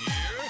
year.